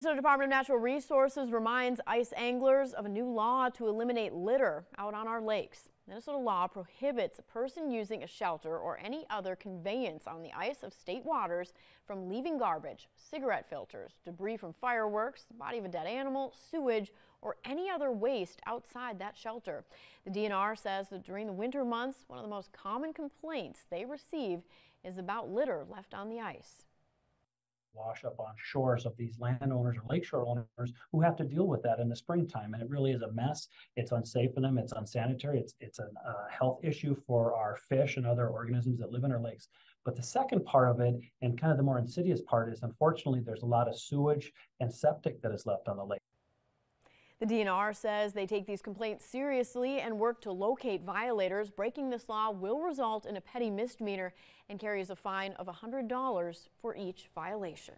So Department of Natural Resources reminds ice anglers of a new law to eliminate litter out on our lakes. Minnesota law prohibits a person using a shelter or any other conveyance on the ice of state waters from leaving garbage, cigarette filters, debris from fireworks, the body of a dead animal, sewage, or any other waste outside that shelter. The DNR says that during the winter months, one of the most common complaints they receive is about litter left on the ice wash up on shores of these landowners or lakeshore owners who have to deal with that in the springtime. And it really is a mess. It's unsafe for them. It's unsanitary. It's it's a uh, health issue for our fish and other organisms that live in our lakes. But the second part of it, and kind of the more insidious part, is unfortunately there's a lot of sewage and septic that is left on the lake. The DNR says they take these complaints seriously and work to locate violators. Breaking this law will result in a petty misdemeanor and carries a fine of $100 for each violation.